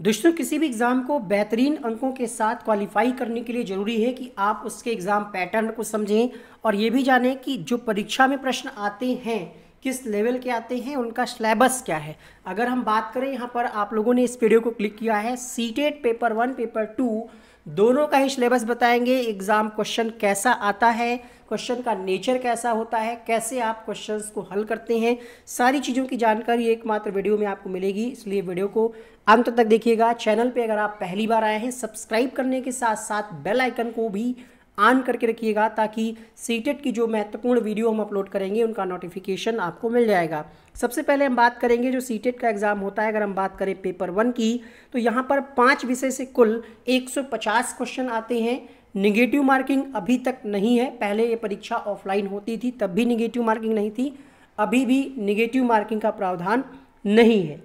दोस्तों किसी भी एग्ज़ाम को बेहतरीन अंकों के साथ क्वालिफाई करने के लिए ज़रूरी है कि आप उसके एग्ज़ाम पैटर्न को समझें और ये भी जानें कि जो परीक्षा में प्रश्न आते हैं, किस लेवल के आते हैं, उनका सिलेबस क्या है। अगर हम बात करें, यहाँ पर आप लोगों ने इस वीडियो को क्लिक किया है, CTET paper one, paper two दोनों का ही सिलेबस बताएँगे। एग्ज़ाम क्वेश्चन कैसा आता है, क्वेश्चन का नेचर कैसा होता है, कैसे आप क्वेश्चंस को हल करते हैं, सारी चीज़ों की जानकारी एकमात्र वीडियो में आपको मिलेगी। इसलिए वीडियो को अंत तक देखिएगा। चैनल पे अगर आप पहली बार आए हैं, सब्सक्राइब करने के साथ साथ बेल आइकन को भी ऑन करके रखिएगा ताकि सीटेट की जो महत्वपूर्ण वीडियो हम अपलोड करेंगे, उनका नोटिफिकेशन आपको मिल जाएगा। सबसे पहले हम बात करेंगे जो सीटेट का एग्ज़ाम होता है, अगर हम बात करें पेपर वन की तो यहाँ पर पाँच विषय से कुल 150 क्वेश्चन आते हैं। निगेटिव मार्किंग अभी तक नहीं है। पहले ये परीक्षा ऑफलाइन होती थी, तब भी निगेटिव मार्किंग नहीं थी। अभी भी निगेटिव मार्किंग का प्रावधान नहीं है।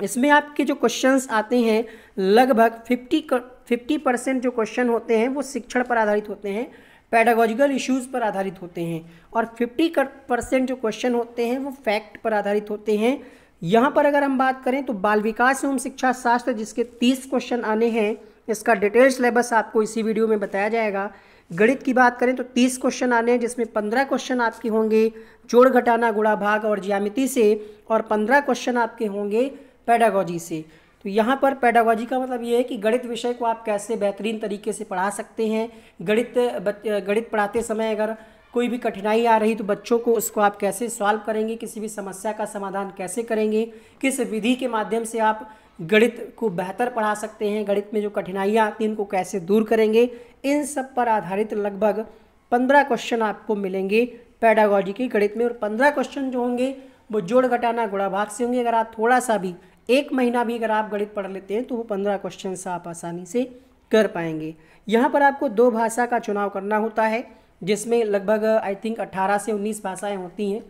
इसमें आपके जो क्वेश्चंस आते हैं, लगभग 50 50 परसेंट जो क्वेश्चन होते हैं, वो शिक्षण पर आधारित होते हैं पैडागोजिकल इश्यूज़ पर आधारित होते हैं और 50 परसेंट जो क्वेश्चन होते हैं, वो फैक्ट पर आधारित होते हैं। यहाँ पर अगर हम बात करें तो बाल विकास एवं शिक्षा शास्त्र, जिसके 30 क्वेश्चन आने हैं, इसका डिटेल सिलेबस आपको इसी वीडियो में बताया जाएगा। गणित की बात करें तो 30 क्वेश्चन आने हैं, जिसमें 15 क्वेश्चन आपके होंगे, जोड़ घटाना गुड़ा भाग और ज्यामिति से, और 15 क्वेश्चन आपके होंगे पैडागोजी से। तो यहाँ पर पैडागोजी का मतलब ये है कि गणित विषय को आप कैसे बेहतरीन तरीके से पढ़ा सकते हैं। गणित गणित पढ़ाते समय अगर कोई भी कठिनाई आ रही तो बच्चों को उसको आप कैसे सॉल्व करेंगे, किसी भी समस्या का समाधान कैसे करेंगे, किस विधि के माध्यम से आप गणित को बेहतर पढ़ा सकते हैं, गणित में जो कठिनाइयाँ आती हैं उनको कैसे दूर करेंगे, इन सब पर आधारित लगभग पंद्रह क्वेश्चन आपको मिलेंगे पैडागोजी के गणित में। और पंद्रह क्वेश्चन जो होंगे वो जोड़ घटाना गुणा भाग से होंगे। अगर आप थोड़ा सा भी एक महीना भी अगर आप गणित पढ़ लेते हैं तो वो पंद्रह क्वेश्चन आप आसानी से कर पाएँगे। यहाँ पर आपको दो भाषा का चुनाव करना होता है, जिसमें लगभग आई थिंक 18 से 19 भाषाएँ होती हैं।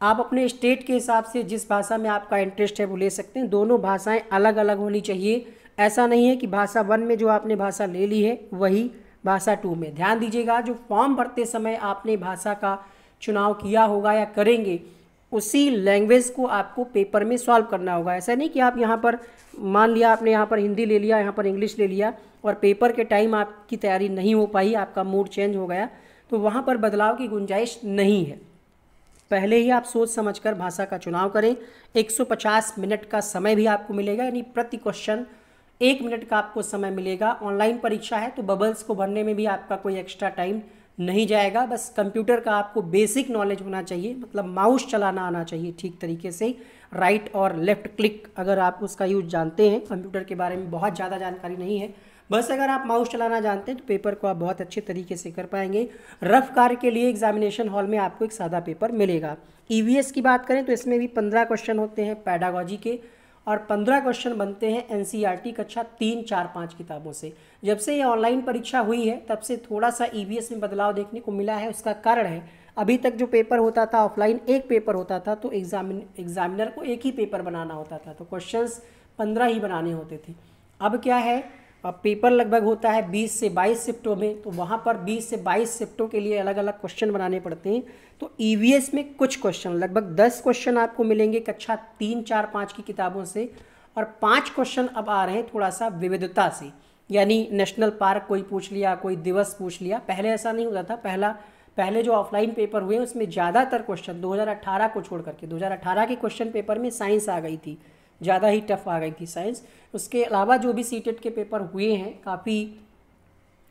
आप अपने स्टेट के हिसाब से जिस भाषा में आपका इंटरेस्ट है, वो ले सकते हैं। दोनों भाषाएँ अलग अलग होनी चाहिए। ऐसा नहीं है कि भाषा वन में जो आपने भाषा ले ली है, वही भाषा टू में। ध्यान दीजिएगा, जो फॉर्म भरते समय आपने भाषा का चुनाव किया होगा या करेंगे उसी लैंग्वेज को आपको पेपर में सॉल्व करना होगा। ऐसा नहीं कि आप यहाँ पर मान लिया, आपने यहाँ पर हिंदी ले लिया, यहाँ पर इंग्लिश ले लिया और पेपर के टाइम आपकी तैयारी नहीं हो पाई, आपका मूड चेंज हो गया तो वहाँ पर बदलाव की गुंजाइश नहीं है। पहले ही आप सोच समझकर भाषा का चुनाव करें। 150 मिनट का समय भी आपको मिलेगा, यानी प्रति क्वेश्चन एक मिनट का आपको समय मिलेगा। ऑनलाइन परीक्षा है तो बबल्स को भरने में भी आपका कोई एक्स्ट्रा टाइम नहीं जाएगा। बस कंप्यूटर का आपको बेसिक नॉलेज होना चाहिए। मतलब माउस चलाना आना चाहिए ठीक तरीके से। राइट और लेफ़्ट क्लिक अगर आप उसका यूज़ जानते हैं। कंप्यूटर के बारे में बहुत ज़्यादा जानकारी नहीं है। बस अगर आप माउस चलाना जानते हैं तो पेपर को आप बहुत अच्छे तरीके से कर पाएँगे। रफ कार्य के लिए एग्जामिनेशन हॉल में आपको एक सादा पेपर मिलेगा। ई e की बात करें तो इसमें भी पंद्रह क्वेश्चन होते हैं। पैडागॉजी के। और पंद्रह क्वेश्चन बनते हैं एन e कक्षा तीन, चार, पाँच किताबों से। जब से ये ऑनलाइन परीक्षा हुई है, तब से थोड़ा सा ई e में बदलाव देखने को मिला है, उसका कारण है, अभी तक जो पेपर होता था ऑफलाइन एक पेपर होता था तो एग्जामिन एग्जामिनर को एक ही पेपर बनाना होता था तो क्वेश्चंस पंद्रह ही बनाने होते थे। अब क्या है पेपर लगभग होता है 20 से 22 शिफ्टों में तो वहाँ पर 20 से 22 शिफ्टों के लिए अलग अलग क्वेश्चन बनाने पड़ते हैं। तो ई e में कुछ क्वेश्चन लगभग 10 क्वेश्चन आपको मिलेंगे कक्षा तीन, चार, पाँच की किताबों से। और पाँच क्वेश्चन अब आ रहे हैं थोड़ा सा विविधता से। यानी नेशनल पार्क कोई पूछ लिया, कोई दिवस पूछ लिया। पहले ऐसा नहीं होता था, पहला, पहले जो ऑफलाइन पेपर हुए, उसमें ज़्यादातर क्वेश्चन 2018 को छोड़ करके 2018 के क्वेश्चन पेपर में साइंस आ गई थी। ज़्यादा ही टफ आ गई थी साइंस उसके अलावा जो भी सी के पेपर हुए हैं, काफ़ी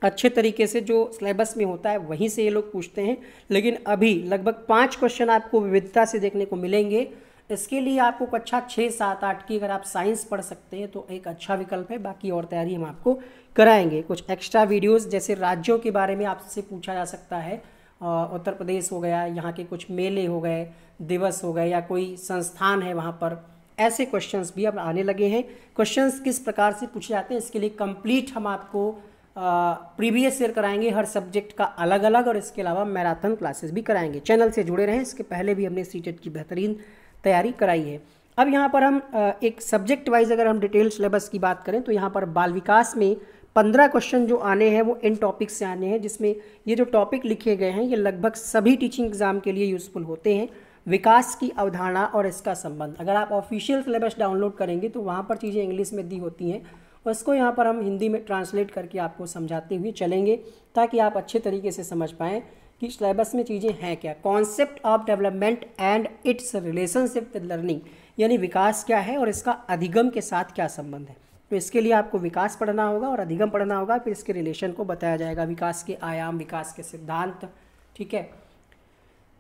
अच्छे तरीके से जो सिलेबस में होता है, वहीं से ये लोग पूछते हैं। लेकिन अभी लगभग पाँच क्वेश्चन आपको विविधता से देखने को मिलेंगे। इसके लिए आपको कक्षा छः सात, आठ की अगर आप साइंस पढ़ सकते हैं तो एक अच्छा विकल्प है। बाकी और तैयारी हम आपको कराएँगे। कुछ एक्स्ट्रा वीडियोस जैसे राज्यों के बारे में आपसे पूछा जा सकता है। उत्तर प्रदेश हो गया, यहाँ के कुछ मेले हो गए, दिवस हो गए, या कोई संस्थान है वहाँ पर। ऐसे क्वेश्चंस भी अब आने लगे हैं। क्वेश्चंस किस प्रकार से पूछे जाते हैं, इसके लिए कंप्लीट हम आपको प्रीवियस ईयर कराएँगे। हर सब्जेक्ट का अलग अलग और इसके अलावा मैराथन क्लासेस भी कराएँगे। चैनल से जुड़े रहें, इसके पहले भी हमने सी की बेहतरीन तैयारी कराई है। अब यहाँ पर हम एक सब्जेक्ट वाइज अगर हम डिटेल सिलेबस की बात करें तो यहाँ पर बाल विकास में पंद्रह क्वेश्चन जो आने हैं, वो इन टॉपिक से आने हैं, जिसमें ये जो टॉपिक लिखे गए हैं, ये लगभग सभी टीचिंग एग्ज़ाम के लिए यूज़फुल होते हैं। विकास की अवधारणा और इसका संबंध। अगर आप ऑफिशियल सिलेबस डाउनलोड करेंगे तो वहाँ पर चीज़ें इंग्लिश में दी होती हैं। इसको यहाँ पर हम हिंदी में ट्रांसलेट करके आपको समझाते हुए चलेंगे, ताकि आप अच्छे तरीके से समझ पाएँ कि सिलेबस में चीज़ें हैं क्या। Concept of development and its relationship with learning यानी विकास क्या है और इसका अधिगम के साथ क्या संबंध है। तो इसके लिए आपको विकास पढ़ना होगा और अधिगम पढ़ना होगा, फिर इसके रिलेशन को बताया जाएगा। विकास के आयाम, विकास के सिद्धांत, ठीक है?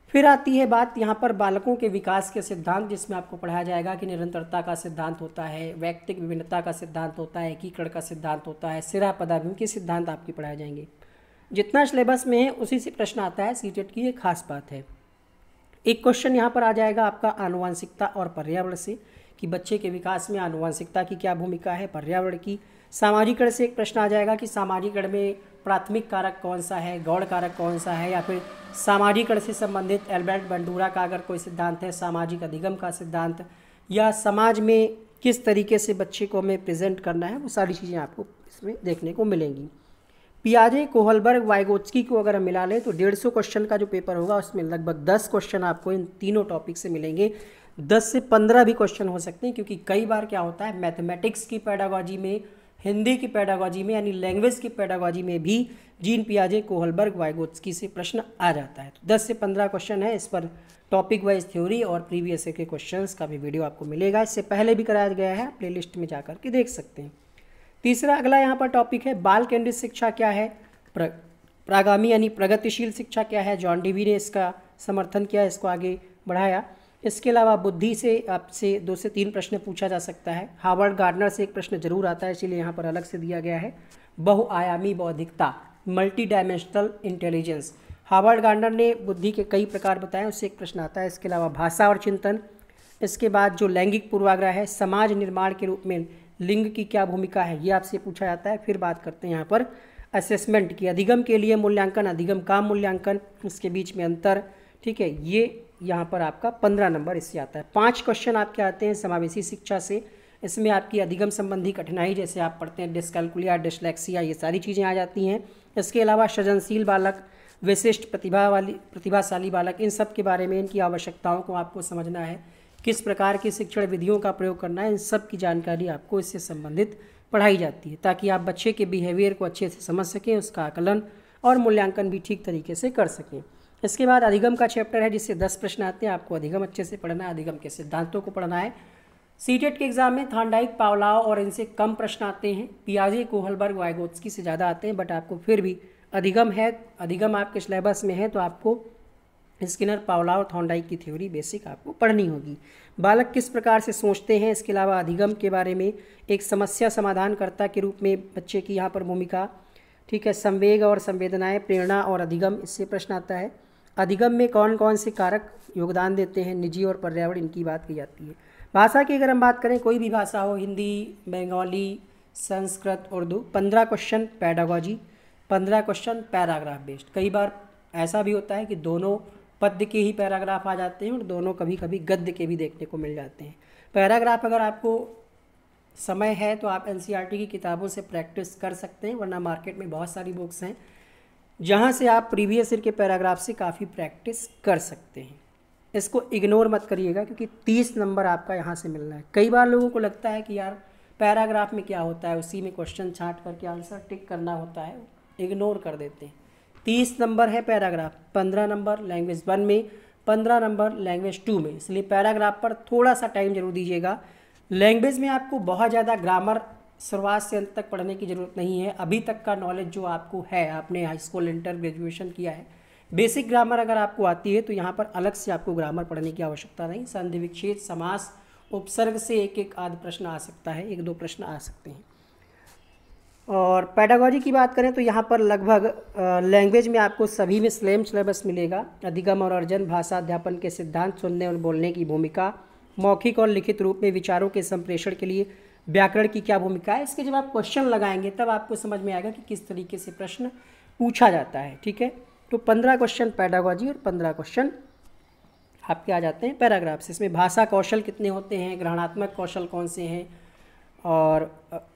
फिर आती है बात यहाँ पर बालकों के विकास के सिद्धांत, जिसमें आपको पढ़ाया जाएगा कि निरंतरता का सिद्धांत होता है, वैयक्तिक विभिन्नता का सिद्धांत होता है, एकीकरण का सिद्धांत होता है, सिरा पदाभिमुखी सिद्धांत आपके पढ़ाए जाएँगे। जितना सिलेबस में है, उसी से प्रश्न आता है सी की एक खास बात है। एक क्वेश्चन यहाँ पर आ जाएगा आपका आनुवंशिकता और पर्यावरण से, कि बच्चे के विकास में आनुवंशिकता की क्या भूमिका है, पर्यावरण की। सामाजिकरण से एक प्रश्न आ जाएगा कि सामाजिकरण में प्राथमिक कारक कौन सा है गौड़ कारक कौन सा है, या फिर सामाजिकरण से संबंधित एल्बर्ट बंडूरा का अगर कोई सिद्धांत है, सामाजिक अधिगम का सिद्धांत, या समाज में किस तरीके से बच्चे को हमें प्रेजेंट करना है, वो सारी चीज़ें आपको इसमें देखने को मिलेंगी। पियाजे कोहलबर्ग वाइगोत्सकी को अगर हम मिला लें तो डेढ़ सौ क्वेश्चन का जो पेपर होगा, उसमें लगभग दस क्वेश्चन आपको इन तीनों टॉपिक से मिलेंगे। दस से पंद्रह भी क्वेश्चन हो सकते हैं, क्योंकि कई बार क्या होता है मैथमेटिक्स की पैडागॉजी में हिंदी की पैडागॉजी में यानी लैंग्वेज की पैडागॉजी में भी जीन पियाजे कोहलबर्ग वाइगोत्सकी से प्रश्न आ जाता है। तो दस से पंद्रह क्वेश्चन है इस पर टॉपिक वाइज थ्योरी और प्रीवियस के क्वेश्चन का भी वीडियो आपको मिलेगा। इससे पहले भी कराया गया है प्लेलिस्ट में जाकर के देख सकते हैं। तीसरा अगला यहाँ पर टॉपिक है बाल केंद्रित शिक्षा क्या है? प्र, प्रागामी यानी प्रगतिशील शिक्षा क्या है? जॉन डीवी ने इसका समर्थन किया इसको आगे बढ़ाया। इसके अलावा बुद्धि से, आपसे दो से तीन प्रश्न पूछा जा सकता है। हार्वर्ड गार्डनर से एक प्रश्न ज़रूर आता है, इसीलिए यहाँ पर अलग से दिया गया है। बहुआयामी बौद्धिकता multi dimensional intelligence Howard Gardner ने बुद्धि के कई प्रकार बताए, उससे एक प्रश्न आता है। इसके अलावा भाषा और चिंतन। इसके बाद जो लैंगिक पूर्वाग्रह है, समाज निर्माण के रूप में लिंग की क्या भूमिका है, ये आपसे पूछा जाता है। फिर बात करते हैं यहाँ पर असेसमेंट की। अधिगम के लिए मूल्यांकन, अधिगम का मूल्यांकन, इसके बीच में अंतर, ठीक है, ये यहाँ पर आपका पंद्रह नंबर इससे आता है। पाँच क्वेश्चन आपके आते हैं समावेशी शिक्षा से। इसमें आपकी अधिगम संबंधी कठिनाई जैसे आप पढ़ते हैं डिस्कैलकुलिया डिसलेक्सिया ये सारी चीज़ें आ जाती हैं। इसके अलावा सृजनशील बालक, विशिष्ट प्रतिभा वाली, प्रतिभाशाली बालक, इन सब के बारे में, इनकी आवश्यकताओं को आपको समझना है। किस प्रकार की शिक्षण विधियों का प्रयोग करना है, इन सब की जानकारी आपको इससे संबंधित पढ़ाई जाती है, ताकि आप बच्चे के बिहेवियर को अच्छे से समझ सकें, उसका आकलन और मूल्यांकन भी ठीक तरीके से कर सकें। इसके बाद अधिगम का चैप्टर है, जिससे दस प्रश्न आते हैं। आपको अधिगम अच्छे से पढ़ना है, अधिगम के सिद्धांतों को पढ़ना है। सीटेट के एग्ज़ाम में थांडाइक पावलाव और इनसे कम प्रश्न आते हैं। पियाजे कोहलबर्ग वाइगोत्सकी से ज़्यादा आते हैं बट आपको फिर भी अधिगम है। अधिगम आपके सिलेबस में है तो आपको स्किनर पावलाव थॉन्डाइक की थ्योरी बेसिक आपको पढ़नी होगी। बालक किस प्रकार से सोचते हैं? इसके अलावा अधिगम के बारे में एक समस्या समाधानकर्ता के रूप में बच्चे की यहाँ पर भूमिका, ठीक है, संवेग और संवेदनाएँ, प्रेरणा और अधिगम, इससे प्रश्न आता है। अधिगम में कौन कौन से कारक योगदान देते हैं, निजी और पर्यावरण, इनकी बात की जाती है। भाषा की अगर हम बात करें, कोई भी भाषा हो, हिंदी, बंगाली, संस्कृत, उर्दू, पंद्रह क्वेश्चन पैडागोजी पंद्रह क्वेश्चन पैराग्राफ बेस्ड कई बार ऐसा भी होता है कि दोनों पद्य के ही पैराग्राफ आ जाते हैं और दोनों कभी कभी गद्य के भी देखने को मिल जाते हैं। पैराग्राफ अगर आपको समय है तो आप एन e की किताबों से प्रैक्टिस कर सकते हैं, वरना मार्केट में बहुत सारी बुक्स हैं। जहाँ से आप प्रीवियस ईयर के पैराग्राफ से काफ़ी प्रैक्टिस कर सकते हैं। इसको इग्नोर मत करिएगा, क्योंकि तीस नंबर आपका यहाँ से मिलना है। कई बार लोगों को लगता है कि यार पैराग्राफ में क्या होता है, उसी में क्वेश्चन छाँट करके आंसर टिक करना होता है इग्नोर कर देते हैं। तीस नंबर है पैराग्राफ पंद्रह नंबर लैंग्वेज वन में, पंद्रह नंबर लैंग्वेज टू में। इसलिए पैराग्राफ पर थोड़ा सा टाइम ज़रूर दीजिएगा। लैंग्वेज में आपको बहुत ज़्यादा ग्रामर शुरुआत से अंत तक पढ़ने की ज़रूरत नहीं है। अभी तक का नॉलेज जो आपको है, आपने हाई स्कूल इंटर ग्रेजुएशन किया है बेसिक ग्रामर अगर आपको आती है तो यहाँ पर अलग से आपको ग्रामर पढ़ने की आवश्यकता नहीं। संधि विक्षेद समास, उपसर्ग से एक एक आध प्रश्न आ सकता है एक दो प्रश्न आ सकते हैं। और पैडागोजी की बात करें तो यहाँ पर लगभग लैंग्वेज में आपको सभी में स्लेम सिलेबस मिलेगा। अधिगम और अर्जन भाषा अध्यापन के सिद्धांत सुनने और बोलने की भूमिका, मौखिक और लिखित रूप में विचारों के संप्रेषण के लिए व्याकरण की क्या भूमिका है? इसके जब आप क्वेश्चन लगाएँगे, तब आपको समझ में आएगा कि किस तरीके से प्रश्न पूछा जाता है, ठीक है? तो पंद्रह क्वेश्चन पैडागोजी और पंद्रह क्वेश्चन आपके आ जाते हैं पैराग्राफ्स इसमें भाषा कौशल कितने होते हैं, ग्रहणात्मक कौशल कौन से हैं, और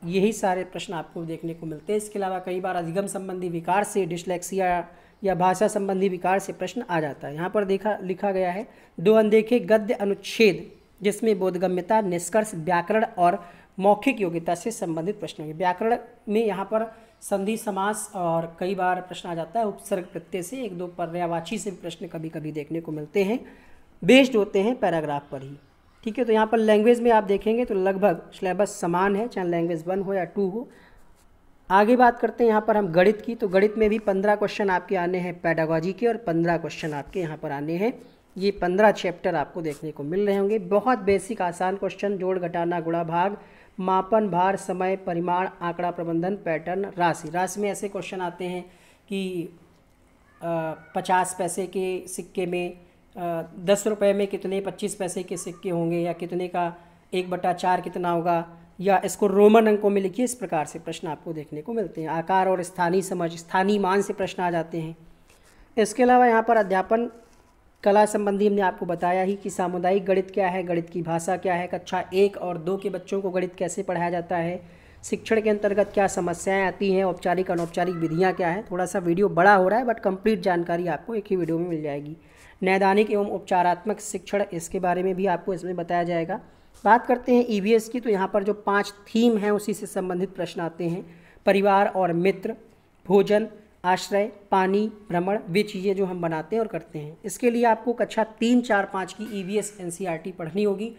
यही सारे प्रश्न आपको देखने को मिलते हैं। इसके अलावा कई बार अधिगम संबंधी विकार से डिसलेक्सिया या भाषा संबंधी विकार से प्रश्न आ जाता है। यहाँ पर देखा, लिखा गया है, दो अनदेखे गद्य अनुच्छेद, जिसमें बोधगम्यता, निष्कर्ष, व्याकरण और मौखिक योग्यता से संबंधित प्रश्न होंगे व्याकरण में यहाँ पर संधि, समास और कई बार प्रश्न आ जाता है। उपसर्ग प्रत्यय से एक दो पर्यावाची से प्रश्न कभी कभी देखने को मिलते हैं। बेस्ड होते हैं पैराग्राफ पर ही। ठीक है तो यहाँ पर लैंग्वेज में आप देखेंगे तो लगभग सिलेबस समान है, चाहे लैंग्वेज वन हो या टू हो। आगे बात करते हैं, यहाँ पर हम गणित की। तो गणित में भी पंद्रह क्वेश्चन आपके आने हैं पैडागॉजी के और पंद्रह क्वेश्चन आपके यहाँ पर आने हैं। ये पंद्रह चैप्टर आपको देखने को मिल रहे होंगे। बहुत बेसिक आसान क्वेश्चन जोड़ घटाना गुड़ा भाग। मापन, भार, समय, परिमाण, आंकड़ा, प्रबंधन, पैटर्न, राशि। राशि में ऐसे क्वेश्चन आते हैं कि पचास पैसे के सिक्के में दस रुपये में कितने, पच्चीस पैसे के सिक्के होंगे या कितने का एक बटा चार कितना होगा? या इसको रोमन अंकों में लिखिए, इस प्रकार से प्रश्न आपको देखने को मिलते हैं। आकार और स्थानीय समझ, स्थानीय मान से प्रश्न आ जाते हैं। इसके अलावा यहाँ पर अध्यापन कला संबंधी हमने आपको बताया ही कि सामुदायिक गणित क्या है, गणित की भाषा क्या है, कक्षा एक और दो के बच्चों को गणित कैसे पढ़ाया जाता है, शिक्षण के अंतर्गत क्या समस्याएँ आती हैं, औपचारिक, अनौपचारिक विधियाँ क्या हैं थोड़ा सा वीडियो बड़ा हो रहा है, बट कंप्लीट जानकारी आपको एक ही वीडियो में मिल जाएगी। नैदानिक एवं उपचारात्मक शिक्षण, इसके बारे में भी आपको इसमें बताया जाएगा। बात करते हैं ई e की तो यहाँ पर जो पाँच थीम हैं, उसी से संबंधित प्रश्न आते हैं। परिवार और मित्र, भोजन आश्रय, पानी, भ्रमण, वे चीज़ें जो हम बनाते हैं और करते हैं। इसके लिए आपको कक्षा तीन, चार, पाँच की E V S N C R T पढ़नी होगी।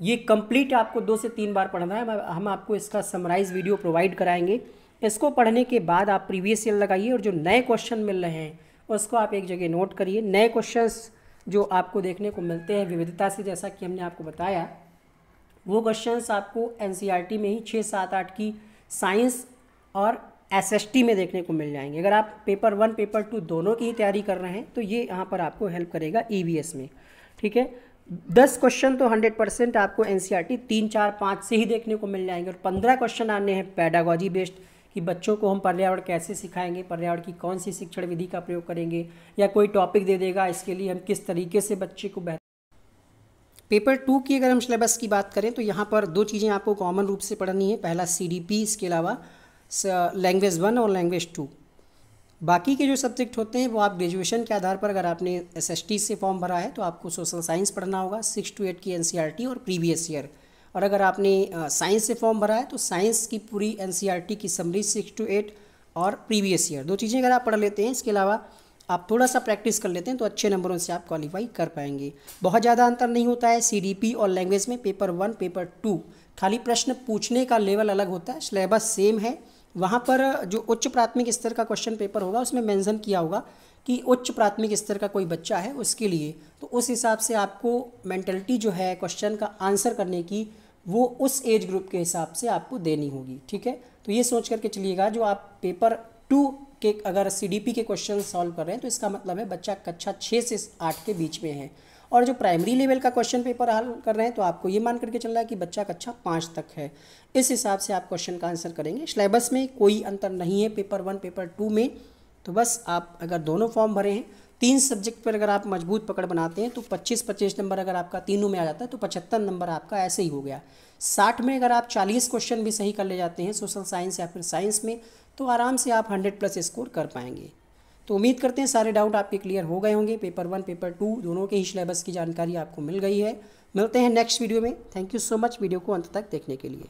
ये कंप्लीट आपको दो से तीन बार पढ़ना है। हम आपको इसका समराइज वीडियो प्रोवाइड कराएँगे। इसको पढ़ने के बाद आप प्रीवियस ईयर लगाइए और जो नए क्वेश्चन मिल रहे हैं, उसको आप एक जगह नोट करिए। नए क्वेश्चंस जो आपको देखने को मिलते हैं विविधता से, जैसा कि हमने आपको बताया, वो क्वेश्चंस आपको एन e में ही छः सात, आठ की साइंस और एसएसटी में देखने को मिल जाएँगे। अगर आप पेपर वन पेपर टू दोनों की ही तैयारी कर रहे हैं तो ये यहाँ पर आपको हेल्प करेगा ई e में। ठीक है? दस क्वेश्चन तो हंड्रेड परसेंट आपको एन e तीन, चार, पाँच से ही देखने को मिल जाएँगे। और पंद्रह क्वेश्चन आने हैं पैडागोजी बेस्ड कि बच्चों को हम पर्यावरण कैसे सिखाएँगे, पर्यावरण की कौन सी शिक्षण विधि का प्रयोग करेंगे, या कोई टॉपिक दे देगा, इसके लिए हम किस तरीके से बच्चे को बेहतर पेपर टू की अगर हम सिलेबस की बात करें तो यहाँ पर दो चीज़ें आपको कॉमन रूप से पढ़नी है। पहला सीडीपी इसके अलावा लैंग्वेज वन और लैंग्वेज टू बाकी के जो सब्जेक्ट होते हैं, वो आप ग्रेजुएशन के आधार पर अगर आपने एसएसटी से फॉर्म भरा है तो आपको सोशल साइंस पढ़ना होगा सिक्स टू एट की एन e और प्रीवियस ईयर और अगर आपने साइंस से फॉर्म भरा है तो साइंस की पूरी एन e की समरी सिक्स टू एट और प्रीवियस ईयर दो चीज़ें अगर आप पढ़ लेते हैं, इसके अलावा आप थोड़ा सा प्रैक्टिस कर लेते हैं तो अच्छे नंबरों से आप क्वालिफाई कर पाएँगे. बहुत ज़्यादा अंतर नहीं होता है सीडीपी और लैंग्वेज में पेपर वन पेपर टू खाली प्रश्न पूछने का लेवल अलग होता है सिलेबस सेम है वहाँ पर जो उच्च प्राथमिक स्तर का क्वेश्चन पेपर होगा, उसमें मेंशन किया होगा कि उच्च प्राथमिक स्तर का कोई बच्चा है उसके लिए। तो उस हिसाब से आपको मेंटलिटी जो है क्वेश्चन का आंसर करने की, वो उस एज ग्रुप के हिसाब से आपको देनी होगी, ठीक है? तो ये सोच करके चलिएगा, जो आप पेपर टू के, अगर सीडीपी के क्वेश्चन सॉल्व कर रहे हैं तो इसका मतलब है बच्चा कक्षा छः से आठ के बीच में है। और जो प्राइमरी लेवल का क्वेश्चन पेपर हल कर रहे हैं तो आपको ये मान करके चल रहा है कि बच्चा कक्षा पाँच तक है। इस हिसाब से आप क्वेश्चन का आंसर करेंगे। सिलेबस में कोई अंतर नहीं है पेपर वन पेपर टू में। तो बस आप अगर दोनों फॉर्म भरे हैं, तीन सब्जेक्ट पर अगर आप मज़बूत पकड़ बनाते हैं तो 25 25 नंबर अगर आपका तीनों में आ जाता है तो 75 नंबर आपका ऐसे ही हो गया। 60 में अगर आप 40 क्वेश्चन भी सही कर ले जाते हैं सोशल साइंस या फिर साइंस में तो आराम से आप 100 प्लस स्कोर कर पाएँगे। तो उम्मीद करते हैं सारे डाउट आपके क्लियर हो गए होंगे। पेपर वन पेपर टू दोनों के ही सिलेबस की जानकारी आपको मिल गई है। मिलते हैं नेक्स्ट वीडियो में। Thank you so much video को अंत तक देखने के लिए।